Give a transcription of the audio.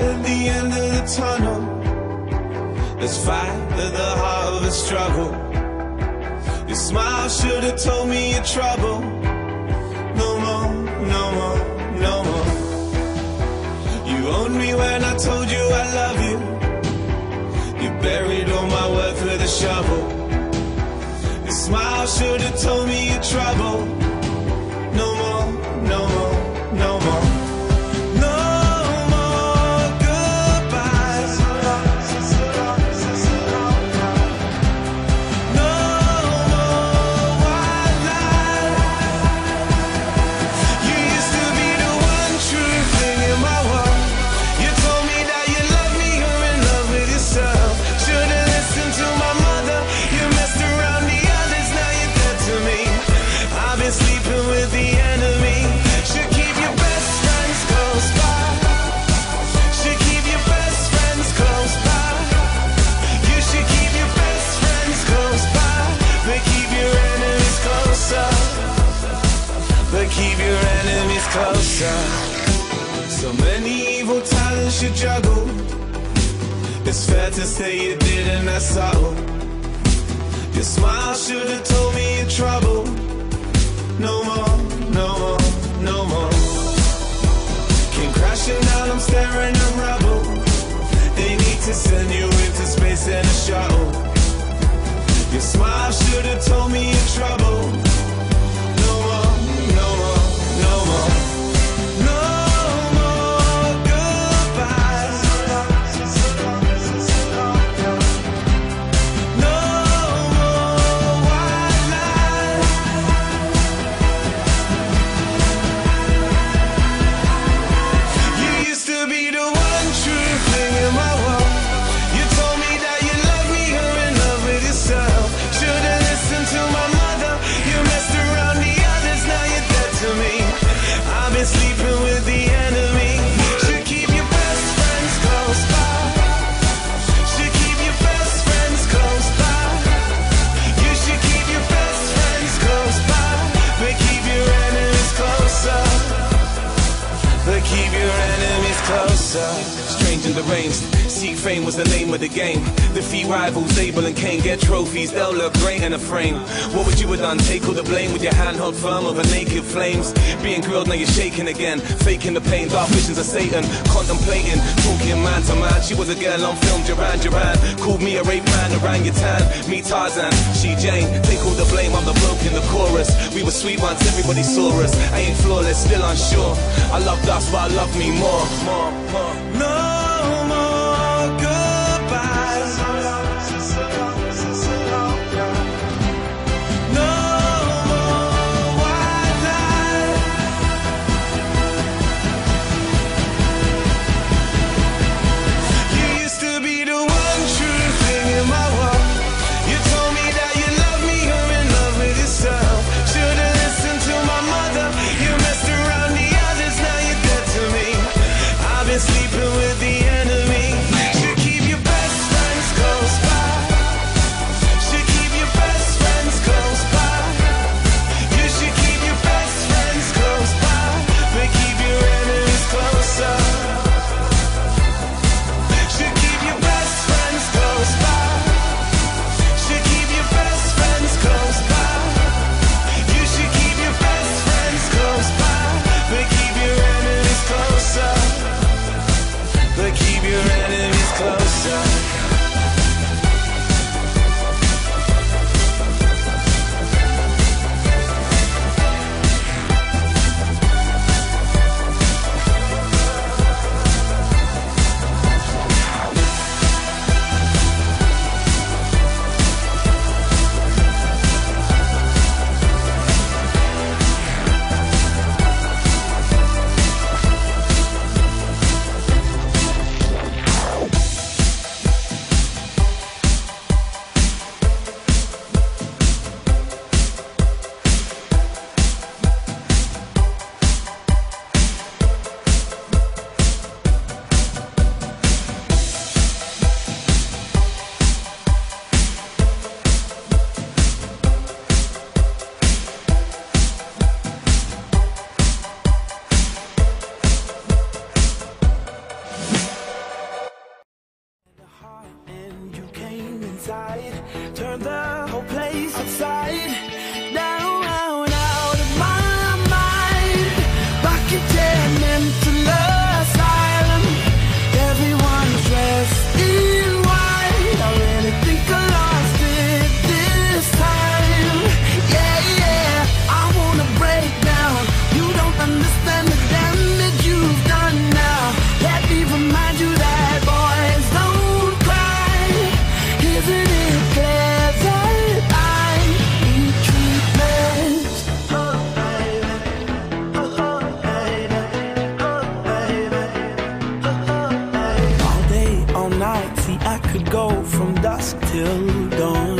At the end of the tunnel. There's fight at the heart of the struggle. Your smile should have told me your trouble. No more, no more, no more. You owned me when I told you I love you. You buried all my worth with a shovel. Your smile should have told me your trouble. But keep your enemies closer. So many evil talents you juggle. It's fair to say you didn't that subtle. Your smile should have told me your trouble. No more, no more, no more. Came crashing down, I'm staring at rubble. They need to send you into space in a shuttle. Your smile should have told me your trouble. Enemies Strange and deranged. Seek fame was the name of the game. Defeat rivals, Abel and Cain. Get trophies, they'll look great in a frame. What would you have done? Take all the blame with your hand held firm over naked flames. Being grilled, now you're shaking again. Faking the pain, dark visions of Satan. Contemplating, talking man to man. She was a girl on film, Duran Duran. Called me a rape man, orangutan. Me Tarzan, she Jane. Take all the blame, I'm the bloke in the chorus. We were sweet once, everybody saw us. I ain't flawless, still unsure. I loved us, but I love me more, more, more. No turn the whole place upside down, out, out of my mind. Back again into love. all night. See, I could go from dusk till dawn.